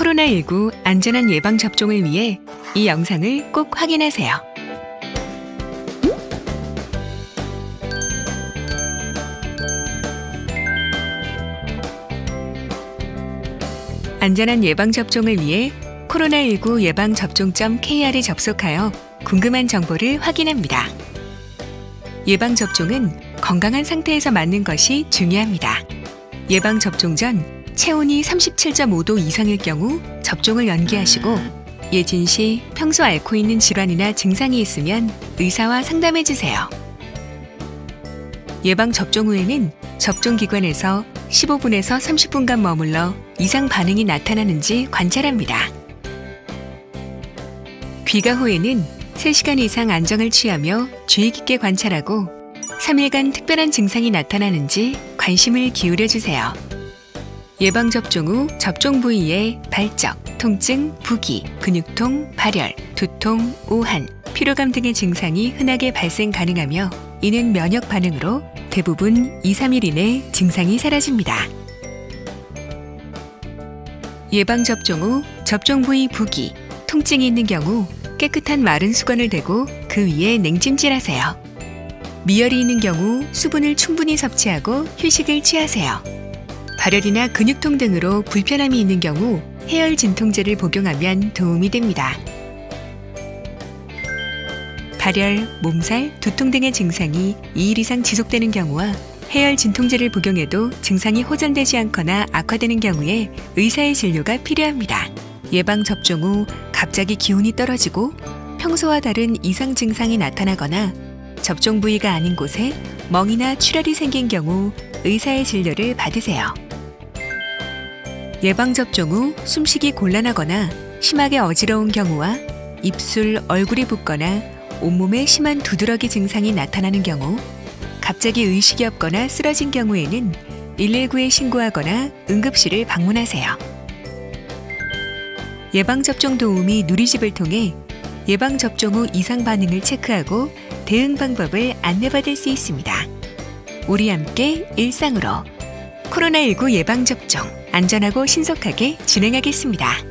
코로나19 안전한 예방 접종을 위해 이 영상을 꼭 확인하세요. 안전한 예방 접종을 위해 코로나19 예방접종.kr에 접속하여 궁금한 정보를 확인합니다. 예방접종은 건강한 상태에서 맞는 것이 중요합니다. 예방접종 전 체온이 37.5도 이상일 경우 접종을 연기하시고 예진 시 평소 앓고 있는 질환이나 증상이 있으면 의사와 상담해 주세요. 예방 접종 후에는 접종 기관에서 15분에서 30분간 머물러 이상 반응이 나타나는지 관찰합니다. 귀가 후에는 3시간 이상 안정을 취하며 주의 깊게 관찰하고 3일간 특별한 증상이 나타나는지 관심을 기울여 주세요. 예방접종 후 접종 부위에 발적, 통증, 부기, 근육통, 발열, 두통, 오한, 피로감 등의 증상이 흔하게 발생 가능하며 이는 면역 반응으로 대부분 2, 3일 이내 증상이 사라집니다. 예방접종 후 접종 부위 부기, 통증이 있는 경우 깨끗한 마른 수건을 대고 그 위에 냉찜질하세요. 미열이 있는 경우 수분을 충분히 섭취하고 휴식을 취하세요. 발열이나 근육통 등으로 불편함이 있는 경우 해열 진통제를 복용하면 도움이 됩니다. 발열, 몸살, 두통 등의 증상이 2일 이상 지속되는 경우와 해열 진통제를 복용해도 증상이 호전되지 않거나 악화되는 경우에 의사의 진료가 필요합니다. 예방 접종 후 갑자기 기운이 떨어지고 평소와 다른 이상 증상이 나타나거나 접종 부위가 아닌 곳에 멍이나 출혈이 생긴 경우 의사의 진료를 받으세요. 예방접종 후 숨쉬기 곤란하거나 심하게 어지러운 경우와 입술, 얼굴이 붓거나 온몸에 심한 두드러기 증상이 나타나는 경우, 갑자기 의식이 없거나 쓰러진 경우에는 119에 신고하거나 응급실을 방문하세요. 예방접종 도우미 누리집을 통해 예방접종 후 이상 반응을 체크하고 대응 방법을 안내받을 수 있습니다. 우리 함께 일상으로 코로나19 예방접종 안전하고 신속하게 진행하겠습니다.